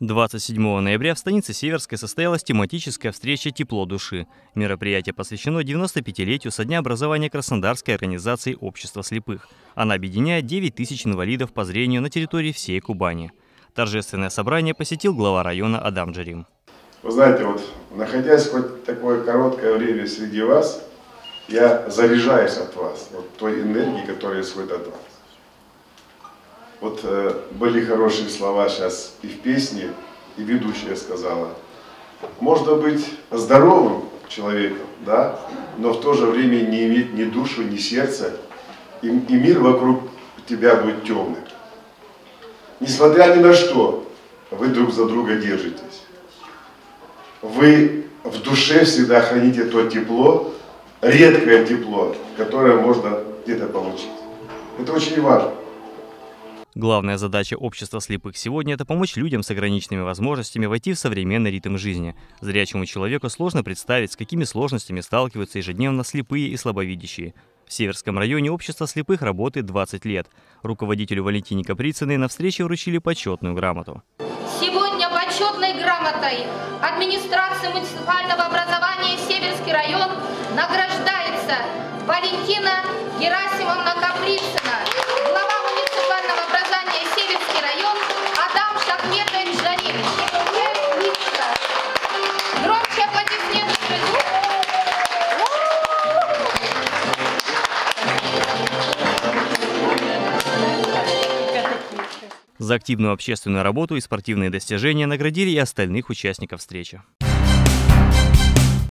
27 ноября в станице Северской состоялась тематическая встреча «Тепло души». Мероприятие посвящено 95-летию со дня образования Краснодарской организации общества слепых. Она объединяет 9 тысяч инвалидов по зрению на территории всей Кубани. Торжественное собрание посетил глава района Адам Джарим. Вы знаете, вот находясь хоть такое короткое время среди вас, я заряжаюсь от вас, вот той энергии, которая исходит от вас. Вот э, были хорошие слова сейчас и в песне, и ведущая сказала. Можно быть здоровым человеком, да, но в то же время не иметь ни душу, ни сердца, и, и мир вокруг тебя будет темным. Несмотря ни на что, вы друг за друга держитесь. Вы в душе всегда храните то тепло, редкое тепло, которое можно где-то получить. Это очень важно. Главная задача общества слепых сегодня – это помочь людям с ограниченными возможностями войти в современный ритм жизни. Зрячему человеку сложно представить, с какими сложностями сталкиваются ежедневно слепые и слабовидящие. В Северском районе общество слепых работает 20 лет. Руководителю Валентине Каприцыной на встрече вручили почетную грамоту. Сегодня почетной грамотой администрации муниципального образования Северский район награждается Валентина Герасимовна Каприцына, За активную общественную работу и спортивные достижения наградили и остальных участников встречи.